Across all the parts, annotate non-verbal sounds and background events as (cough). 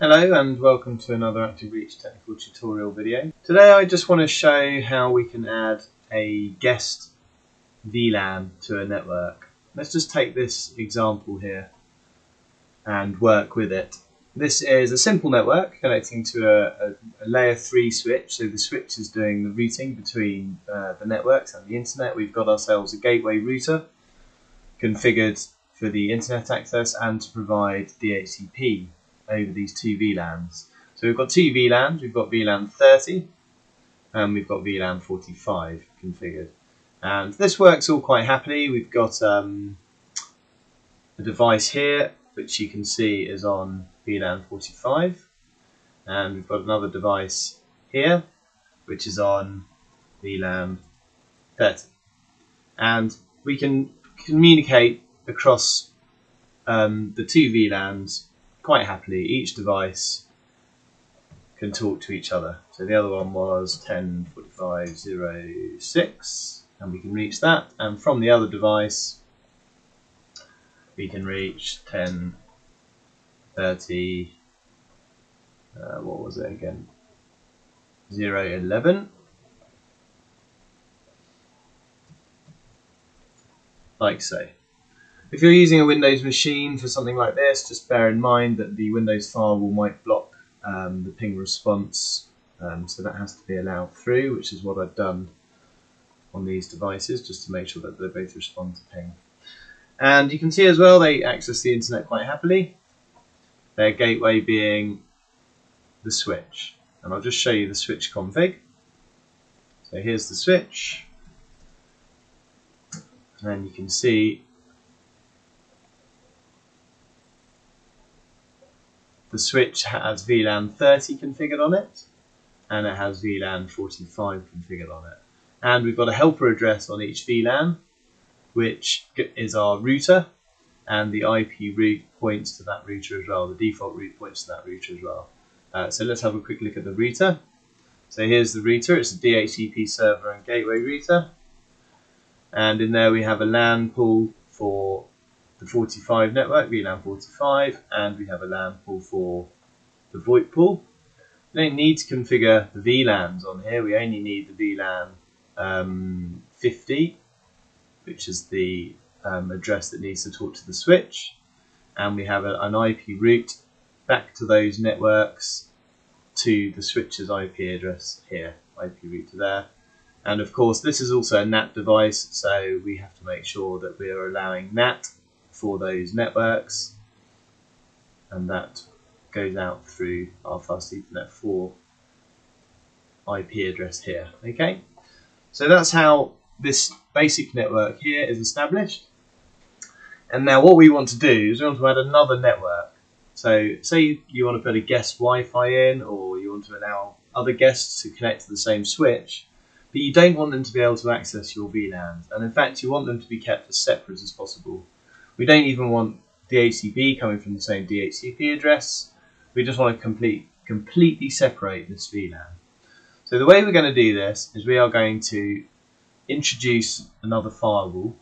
Hello and welcome to another activereach technical tutorial video. Today I just want to show how we can add a guest VLAN to a network. Let's just take this example here and work with it. This is a simple network connecting to a, a, a layer 3 switch, so the switch is doing the routing between uh, the networks and the internet. We've got ourselves a gateway router configured for the internet access and to provide DHCP over these two VLANs. So we've got two VLANs, we've got VLAN 30 and we've got VLAN 45 configured. And this works all quite happily. We've got um, a device here which you can see is on VLAN 45 and we've got another device here which is on VLAN 30 and we can communicate across um, the two VLANs quite happily. Each device can talk to each other. So the other one was 104506 and we can reach that and from the other device we can reach 1030 uh, what was it again 011 like so if you're using a Windows machine for something like this, just bear in mind that the Windows firewall might block um, the ping response, um, so that has to be allowed through, which is what I've done on these devices, just to make sure that they both respond to ping. And you can see as well they access the internet quite happily, their gateway being the switch. And I'll just show you the switch config. So here's the switch, and you can see The switch has VLAN 30 configured on it, and it has VLAN 45 configured on it. And we've got a helper address on each VLAN, which is our router, and the IP route points to that router as well. The default route points to that router as well. Uh, so let's have a quick look at the router. So here's the router. It's a DHCP server and gateway router. And in there we have a LAN pool for the 45 network, VLAN 45, and we have a LAN pool for the VoIP pool. We don't need to configure the VLANs on here, we only need the VLAN um, 50, which is the um, address that needs to talk to the switch, and we have a, an IP route back to those networks to the switch's IP address here, IP route to there. And of course, this is also a NAT device, so we have to make sure that we are allowing NAT for those networks and that goes out through our fast Ethernet 4 IP address here. Okay, so that's how this basic network here is established. And now what we want to do is we want to add another network. So say you want to put a guest Wi-Fi in or you want to allow other guests to connect to the same switch, but you don't want them to be able to access your VLANs. And in fact, you want them to be kept as separate as possible. We don't even want DHCP coming from the same DHCP address. We just want to complete, completely separate this VLAN. So the way we're going to do this is we are going to introduce another firewall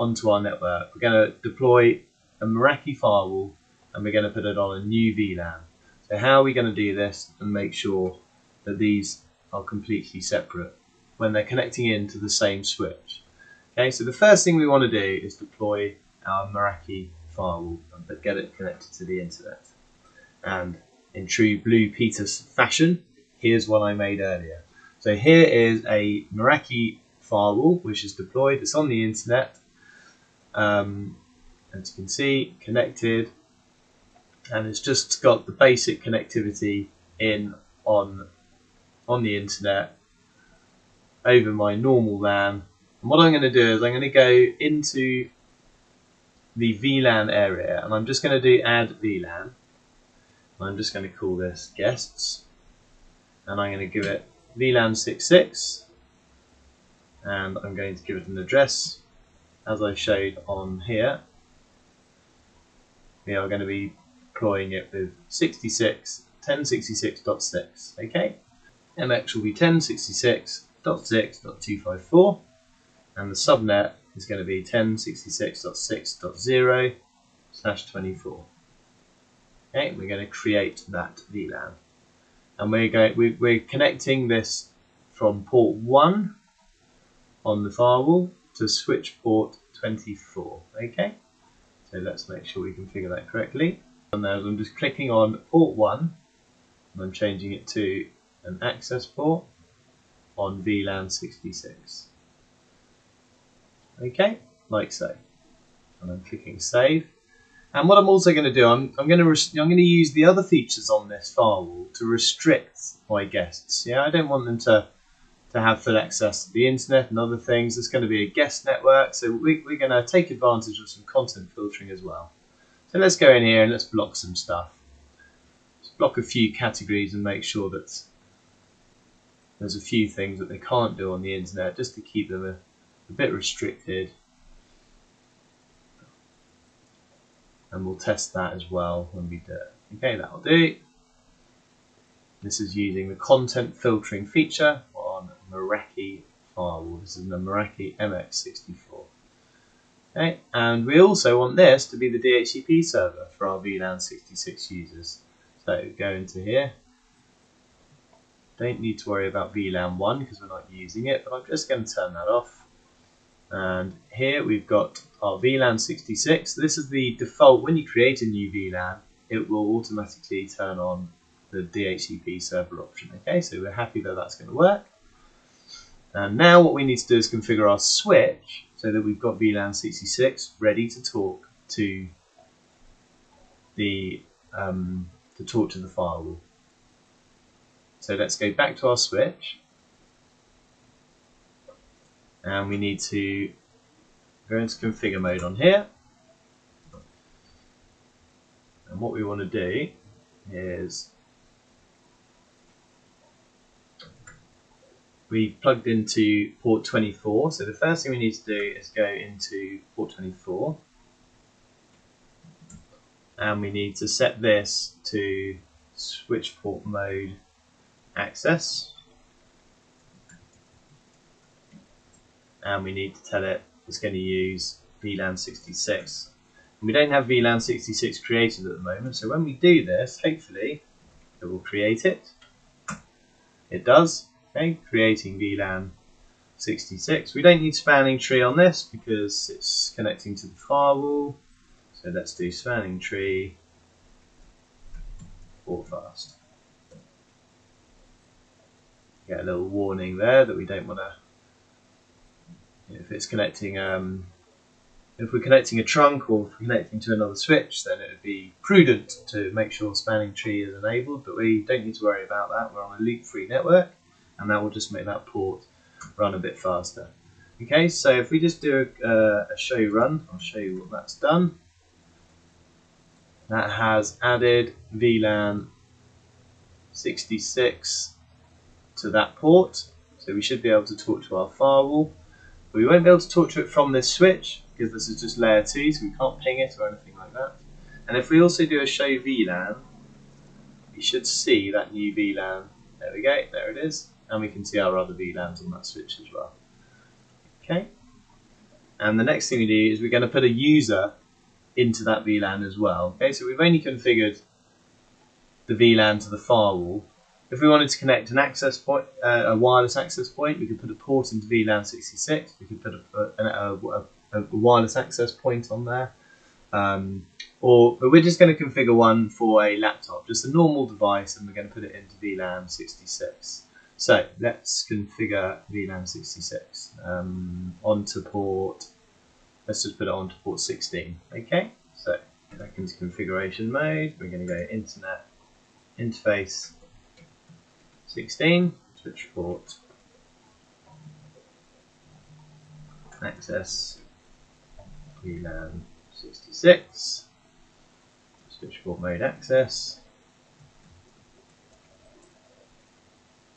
onto our network. We're going to deploy a Meraki firewall and we're going to put it on a new VLAN. So how are we going to do this and make sure that these are completely separate when they're connecting into the same switch? Okay, so the first thing we want to do is deploy our Meraki firewall but get it connected to the internet. And in true Blue Peters fashion, here's one I made earlier. So here is a Meraki firewall which is deployed. It's on the internet. Um, as you can see, connected, and it's just got the basic connectivity in on on the internet over my normal LAN. And what I'm going to do is I'm going to go into the VLAN area and I'm just going to do add VLAN. I'm just going to call this guests and I'm going to give it VLAN 66 and I'm going to give it an address as I showed on here. We are going to be deploying it with 66 1066.6 okay MX will be 1066.6.254 and the subnet is going to be 1066.6.0 slash 24. Okay, we're going to create that VLAN. And we're going we, we're connecting this from port 1 on the firewall to switch port 24. Okay, so let's make sure we configure that correctly. And there, I'm just clicking on port 1 and I'm changing it to an access port on VLAN 66. Okay, like so. And I'm clicking save. And what I'm also going to do, I'm, I'm going to I'm going to use the other features on this firewall to restrict my guests. Yeah, I don't want them to to have full access to the internet and other things. It's going to be a guest network, so we, we're going to take advantage of some content filtering as well. So let's go in here and let's block some stuff. Let's block a few categories and make sure that there's a few things that they can't do on the internet just to keep them a, bit restricted. And we'll test that as well when we do it. Okay, that'll do. This is using the content filtering feature on Meraki firewall. This is the Meraki MX64. Okay, and we also want this to be the DHCP server for our VLAN 66 users. So go into here. Don't need to worry about VLAN 1 because we're not using it, but I'm just going to turn that off. And here we've got our VLAN 66. This is the default. When you create a new VLAN, it will automatically turn on the DHCP server option. Okay, so we're happy that that's going to work. And now what we need to do is configure our switch so that we've got VLAN 66 ready to talk to the um, to talk to the firewall. So let's go back to our switch and we need to go into configure mode on here and what we want to do is we plugged into port 24. So the first thing we need to do is go into port 24. And we need to set this to switch port mode access. And we need to tell it it's going to use VLAN 66. And we don't have VLAN 66 created at the moment, so when we do this, hopefully it will create it. It does. Okay, creating VLAN 66. We don't need spanning tree on this because it's connecting to the firewall. So let's do spanning tree port fast. Get a little warning there that we don't want to. If it's connecting, um, if we're connecting a trunk or connecting to another switch, then it would be prudent to make sure spanning tree is enabled. But we don't need to worry about that. We're on a loop-free network and that will just make that port run a bit faster. Okay, so if we just do a, uh, a show run, I'll show you what that's done. That has added VLAN 66 to that port, so we should be able to talk to our firewall. But we won't be able to talk to it from this switch because this is just layer 2, so we can't ping it or anything like that. And if we also do a show VLAN, we should see that new VLAN. There we go, there it is and we can see our other VLANs on that switch as well. Okay, and the next thing we do is we're going to put a user into that VLAN as well. Okay, so we've only configured the VLAN to the firewall. If we wanted to connect an access point, uh, a wireless access point, we could put a port into VLAN 66. We could put a, a, a, a wireless access point on there. Um, or but we're just going to configure one for a laptop, just a normal device, and we're going to put it into VLAN 66. So let's configure VLAN 66 um, onto port. Let's just put it onto port 16. Okay, so back into configuration mode. We're going to go Internet Interface 16, switch port, access VLAN 66, switch port mode access.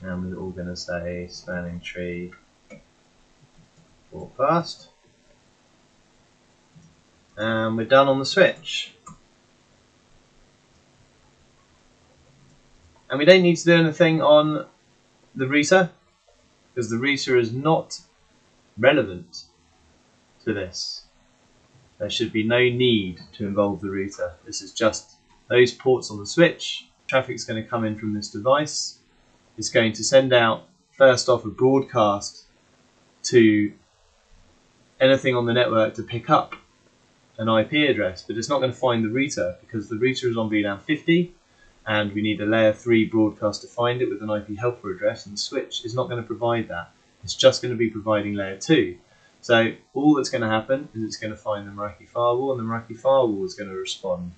and we're all going to say spanning tree. Port fast and we're done on the switch and we don't need to do anything on the router because the router is not relevant to this there should be no need to involve the router this is just those ports on the switch. Traffic's going to come in from this device. It's going to send out first off a broadcast to anything on the network to pick up an IP address, but it's not going to find the router because the router is on VLAN 50 and we need a layer 3 broadcast to find it with an IP helper address and switch is not going to provide that. It's just going to be providing layer 2. So all that's going to happen is it's going to find the Meraki firewall and the Meraki firewall is going to respond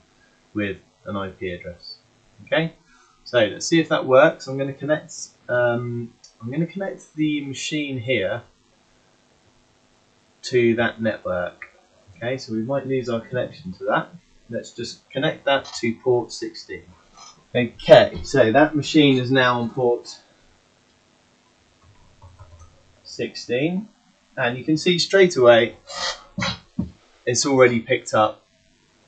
with an IP address. Okay, so let's see if that works. I'm going to connect. Um, I'm going to connect the machine here to that network. Okay, so we might lose our connection to that. Let's just connect that to port 16. Okay, so that machine is now on port 16 and you can see straight away it's already picked up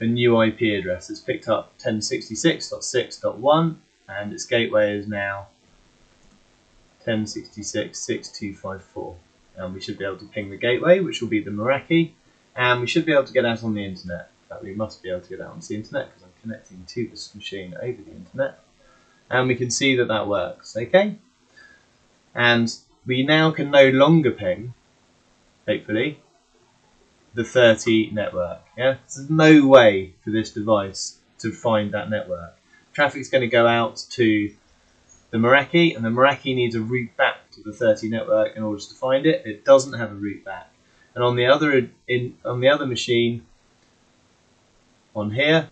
a new IP address. It's picked up 1066.6.1 and its gateway is now 1066.6254 and we should be able to ping the gateway which will be the Meraki and we should be able to get out on the internet. In fact, we must be able to get out on the internet connecting to this machine over the internet and we can see that that works, okay? And we now can no longer ping, hopefully, the 30 network. Yeah, There's no way for this device to find that network. Traffic's going to go out to the Meraki, and the Meraki needs a route back to the 30 network in order to find it. It doesn't have a route back. And on the other in on the other machine, on here,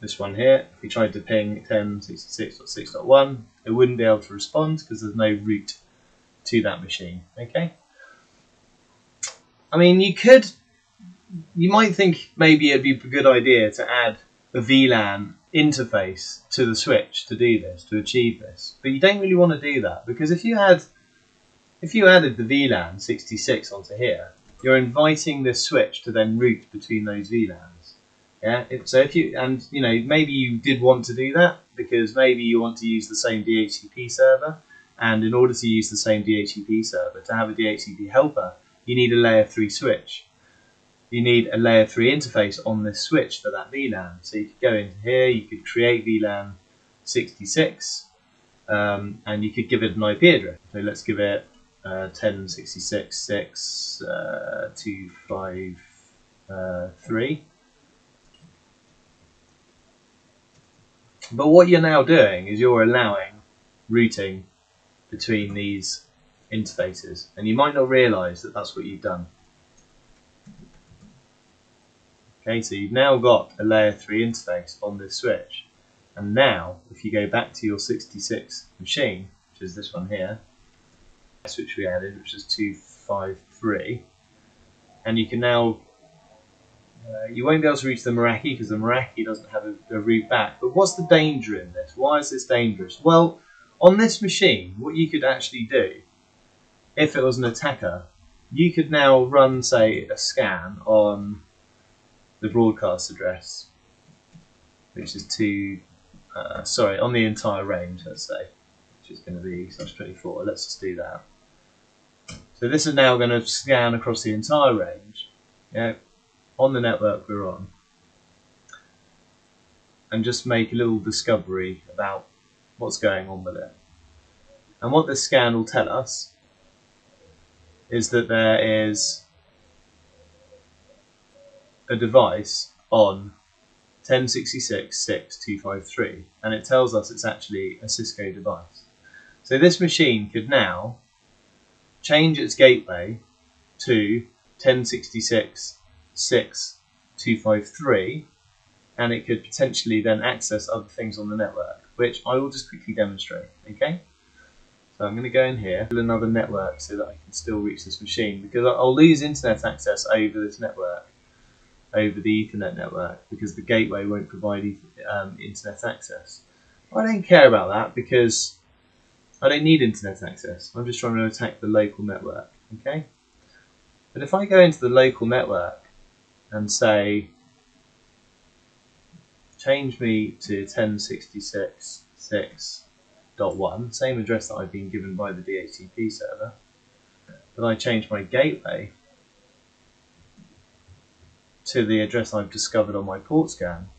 this one here, if we tried to ping 1066.6.1, it wouldn't be able to respond because there's no route to that machine. Okay. I mean, you could, you might think maybe it'd be a good idea to add a VLAN interface to the switch to do this, to achieve this. But you don't really want to do that because if you had, if you added the VLAN 66 onto here, you're inviting this switch to then route between those VLANs. Yeah. so if you and you know maybe you did want to do that because maybe you want to use the same DHCP server, and in order to use the same DHCP server to have a DHCP helper, you need a layer three switch you need a layer 3 interface on this switch for that VLAN. So you could go into here, you could create VLAN 66, um, and you could give it an IP address. So let's give it uh, 1066.6.253. Uh, but what you're now doing is you're allowing routing between these interfaces, and you might not realize that that's what you've done. Okay, so you've now got a layer 3 interface on this switch. And now, if you go back to your 66 machine, which is this one here, switch we added, which is 253, and you can now, uh, you won't be able to reach the Meraki because the Meraki doesn't have a, a route back. But what's the danger in this? Why is this dangerous? Well, on this machine, what you could actually do, if it was an attacker, you could now run, say, a scan on the broadcast address, which is two, uh, sorry, on the entire range, let's say, which is going to be slash 24. Let's just do that. So this is now going to scan across the entire range, yeah, on the network we're on, and just make a little discovery about what's going on with it. And what this scan will tell us is that there is a device on 1066.6.253 and it tells us it's actually a Cisco device. So this machine could now change its gateway to 1066.6.253 and it could potentially then access other things on the network, which I will just quickly demonstrate, okay? So I'm going to go in here, build another network so that I can still reach this machine because I'll lose internet access over this network over the Ethernet network because the gateway won't provide um, internet access. I don't care about that because I don't need internet access. I'm just trying to attack the local network. Okay. But if I go into the local network and say change me to 1066.6.1, same address that I've been given by the DHCP server, but I change my gateway to the address I've discovered on my port scan.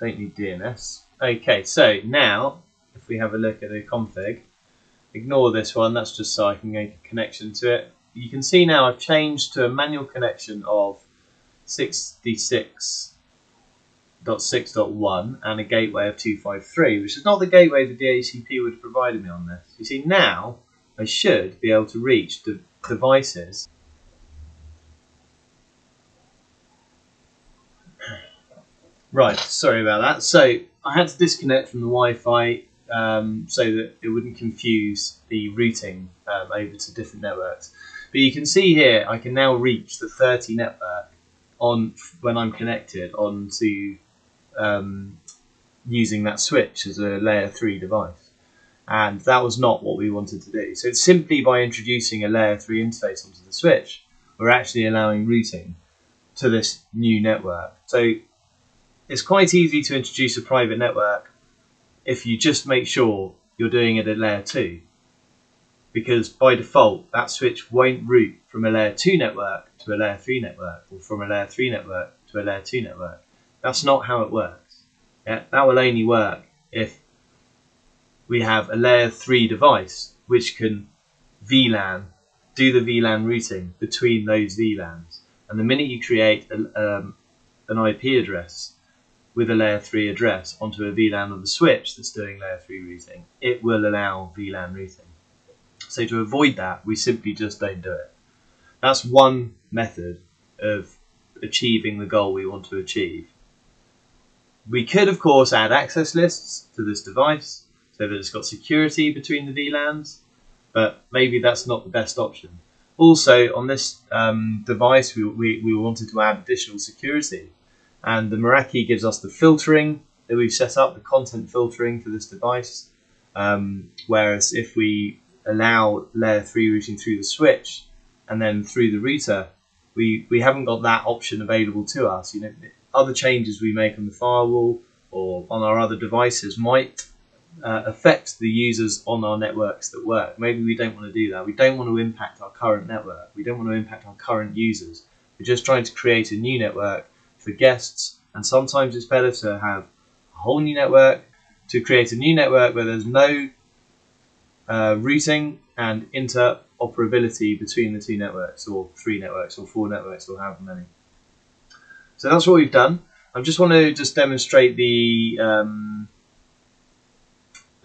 Don't need DNS. Okay, so now if we have a look at the config, ignore this one, that's just so I can make a connection to it. You can see now I've changed to a manual connection of 66.6.1 and a gateway of 253, which is not the gateway the DHCP would have provided me on this. You see now I should be able to reach the devices (clears throat) Right, sorry about that. So I had to disconnect from the Wi-Fi um, so that it wouldn't confuse the routing um, over to different networks. But you can see here, I can now reach the 30 network on when I'm connected onto um, using that switch as a layer 3 device. And that was not what we wanted to do. So simply by introducing a layer 3 interface onto the switch, we're actually allowing routing to this new network. So it's quite easy to introduce a private network if you just make sure you're doing it at layer 2 because by default that switch won't route from a layer 2 network to a layer 3 network or from a layer 3 network to a layer 2 network. That's not how it works. Yeah? That will only work if we have a layer 3 device which can VLAN, do the VLAN routing between those VLANs. And the minute you create a, um, an IP address with a layer 3 address onto a VLAN of the switch that's doing layer 3 routing, it will allow VLAN routing. So to avoid that, we simply just don't do it. That's one method of achieving the goal we want to achieve. We could, of course, add access lists to this device so that it's got security between the VLANs, but maybe that's not the best option. Also, on this um, device, we, we, we wanted to add additional security and the Meraki gives us the filtering that we've set up, the content filtering for this device. Um, whereas if we allow layer 3 routing through the switch and then through the router, we, we haven't got that option available to us. You know, other changes we make on the firewall or on our other devices might uh, affect the users on our networks that work. Maybe we don't want to do that. We don't want to impact our current network. We don't want to impact our current users. We're just trying to create a new network for guests, and sometimes it's better to have a whole new network to create a new network where there's no uh, routing and interoperability between the two networks, or three networks, or four networks, or however many. So that's what we've done. I just want to just demonstrate the um,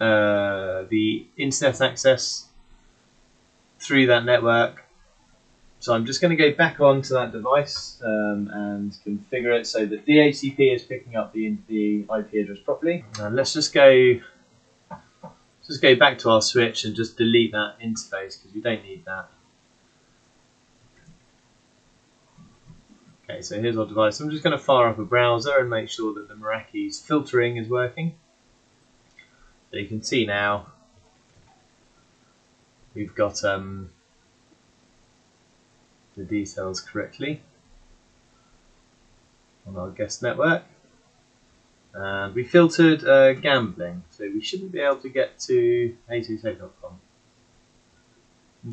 uh, the internet access through that network so I'm just going to go back onto that device um, and configure it so that DHCP is picking up the, the IP address properly. And let's just go just go back to our switch and just delete that interface because we don't need that. Okay, so here's our device. I'm just going to fire up a browser and make sure that the Meraki's filtering is working. So you can see now we've got um, the details correctly on our guest network. And we filtered uh, gambling, so we shouldn't be able to get to a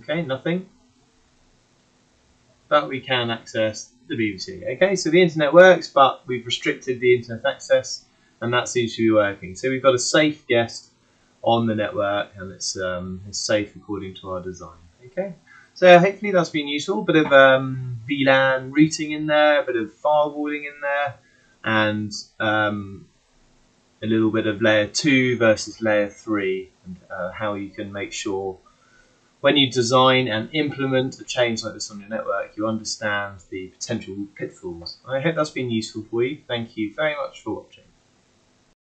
Okay, nothing. But we can access the BBC. Okay, so the internet works, but we've restricted the internet access, and that seems to be working. So we've got a safe guest on the network, and it's, um, it's safe according to our design. Okay. So hopefully that's been useful. A bit of um, VLAN routing in there, a bit of firewalling in there, and um, a little bit of layer 2 versus layer 3, and uh, how you can make sure when you design and implement a change like this on your network, you understand the potential pitfalls. I hope that's been useful for you. Thank you very much for watching.